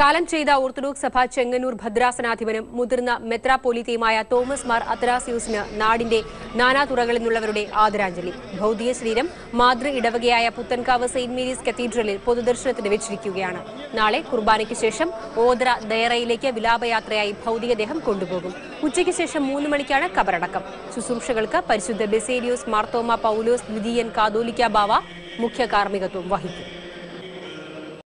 കാലം ചെയ്ത ഓർത്തഡോക്സ് സഭ ചെങ്ങന്നൂർ ഭദ്രാസനാധിപനും മുതിർന്ന മെത്രാപോലിത്തയുമായ തോമസ് മാർ അത്രാസ്യൂസിന് നാടിന്റെ നാനാതുറകളിൽ നിന്നുള്ളവരുടെ ആദരാഞ്ജലി. ഭൌതിക ശരീരം മാതൃ ഇടവകയായ പുത്തൻകാവ് സെയിന്റ് മേരീസ് കത്തീഡ്രലിൽ പൊതുദർശനത്തിന് വെച്ചിരിക്കുകയാണ്. നാളെ കുർബാനയ്ക്ക് ശേഷം ഓദ്ര ദയറയിലേക്ക് വിലാപയാത്രയായി ഭൗതികദേഹം കൊണ്ടുപോകും. ഉച്ചയ്ക്ക് ശേഷം മൂന്ന് മണിക്കാണ് കബറടക്കം. ശുശ്രൂഷകൾക്ക് പരിശുദ്ധ ബെസേലിയോസ് മാർത്തോമ പൌലോസ് ദ്വിതീയൻ കാതോലിക്ക ബാവ മുഖ്യ കാർമ്മികത്വം വഹിക്കും.